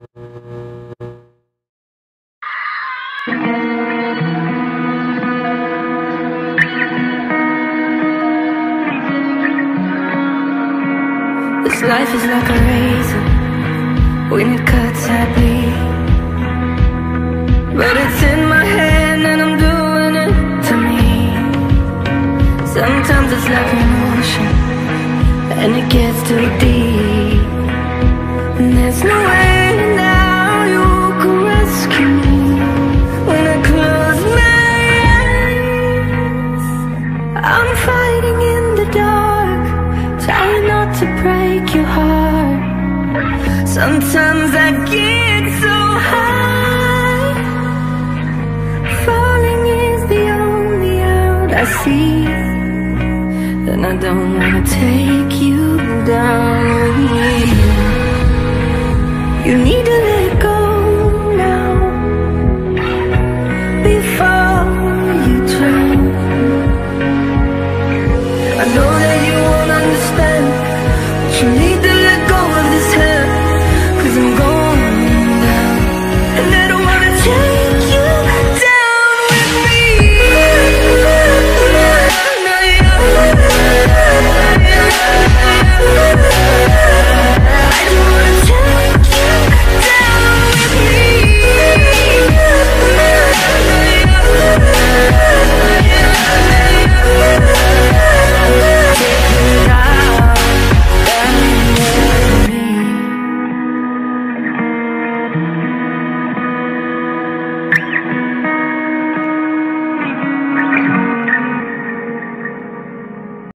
This life is like a razor. When it cuts I bleed. But it's in my hand and I'm doing it to me. Sometimes it's like an ocean And it gets too deep fighting in the dark Trying not to break your heart. Sometimes I get so high Falling is the only out I see. And I don't wanna take you down